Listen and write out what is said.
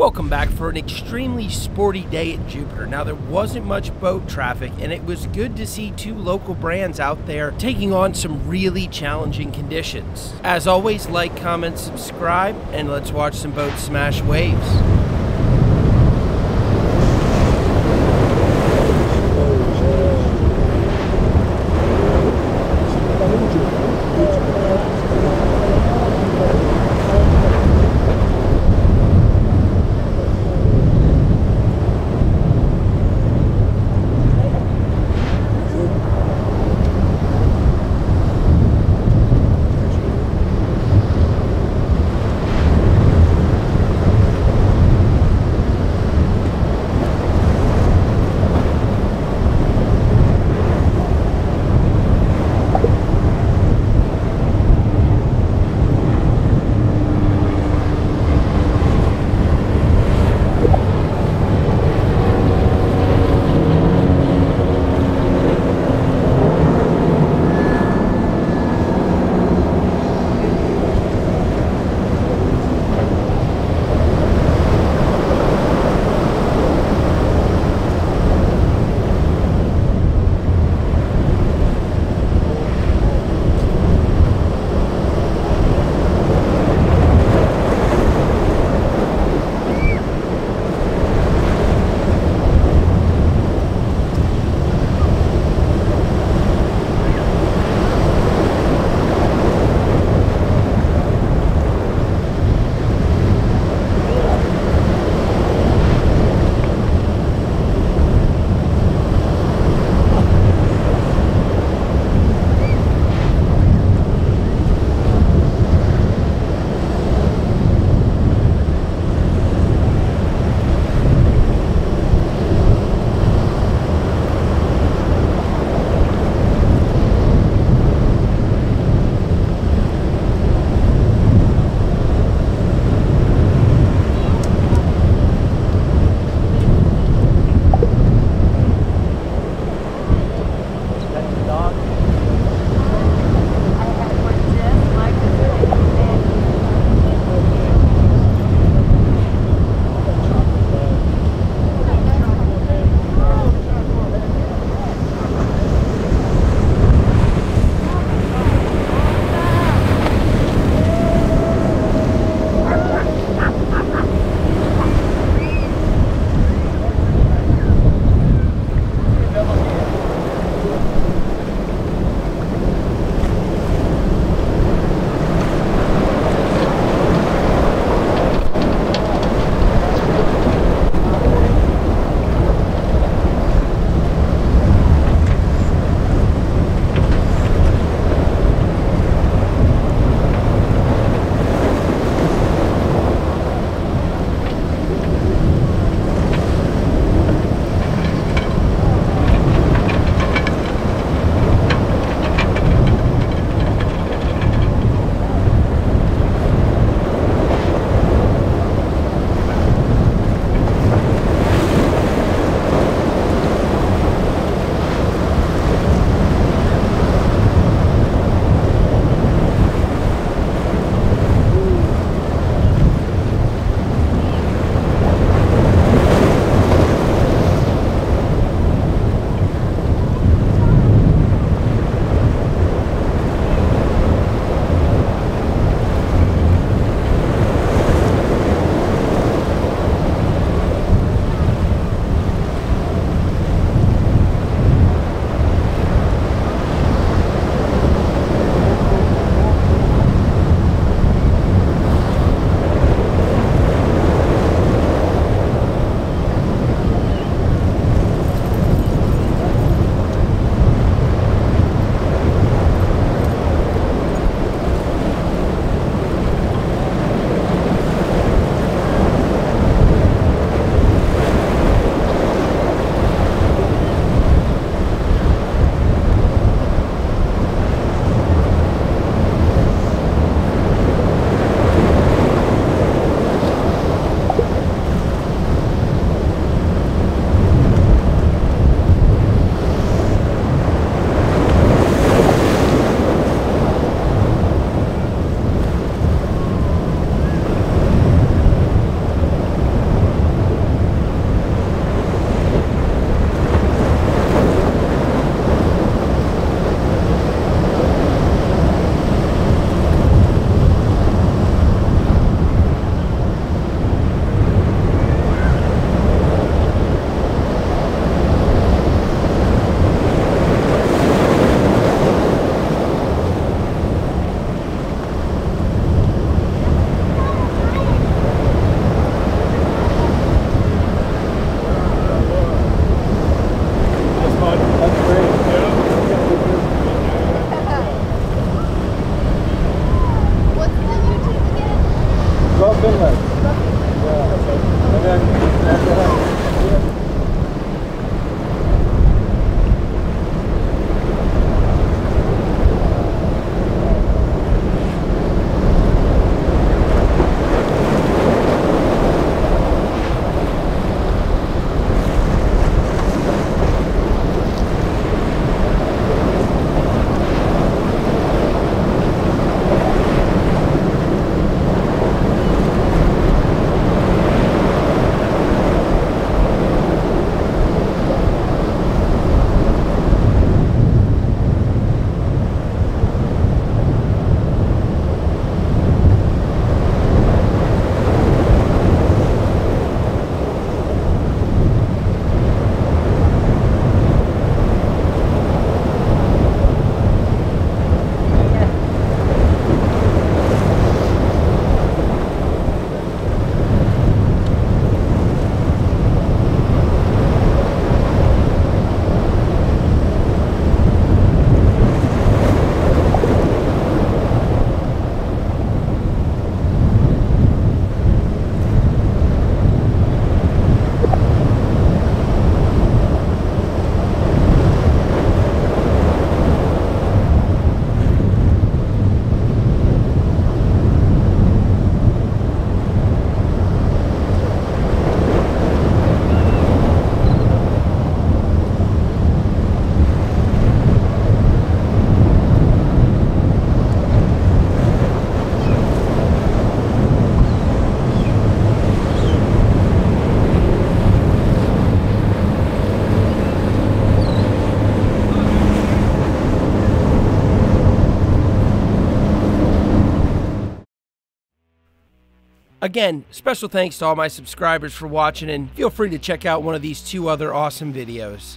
Welcome back for an extremely sporty day at Jupiter. Now, there wasn't much boat traffic, and it was good to see two local brands out there taking on some really challenging conditions. As always, like, comment, subscribe, and let's watch some boats smash waves. Again, special thanks to all my subscribers for watching and feel free to check out one of these two other awesome videos.